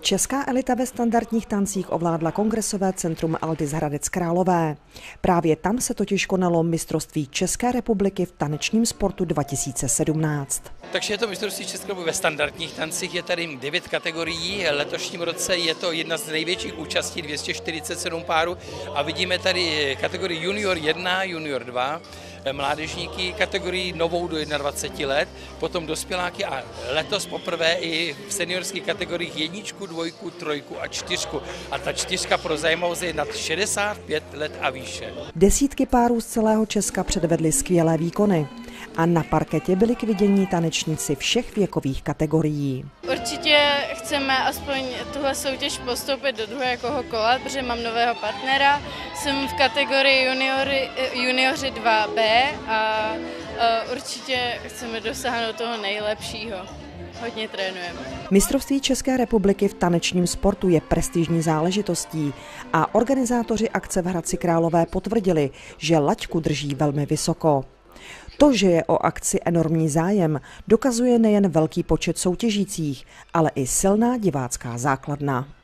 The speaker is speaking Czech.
Česká elita ve standardních tancích ovládla kongresové centrum Aldis Hradec Králové. Právě tam se totiž konalo mistrovství České republiky v tanečním sportu 2017. Takže je to mistrovství České republiky ve standardních tancích, je tady devět kategorií, letošním roce je to jedna z největších účastí, 247 párů a vidíme tady kategorii junior 1, junior 2, mládežníky kategorii novou do 21 let, potom dospěláky a letos poprvé i v seniorských kategoriích jedničku, dvojku, trojku a čtyřku. A ta čtyřka pro zajímavost je nad 65 let a výše. Desítky párů z celého Česka předvedly skvělé výkony a na parketě byli k vidění tanečníci všech věkových kategorií. Určitě chceme aspoň tuhle soutěž postoupit do druhého kola, protože mám nového partnera. Jsem v kategorii juniory, junioři 2B a určitě chceme dosáhnout toho nejlepšího. Hodně trénujeme. Mistrovství České republiky v tanečním sportu je prestižní záležitostí a organizátoři akce v Hradci Králové potvrdili, že laťku drží velmi vysoko. To, že je o akci enormní zájem, dokazuje nejen velký počet soutěžících, ale i silná divácká základna.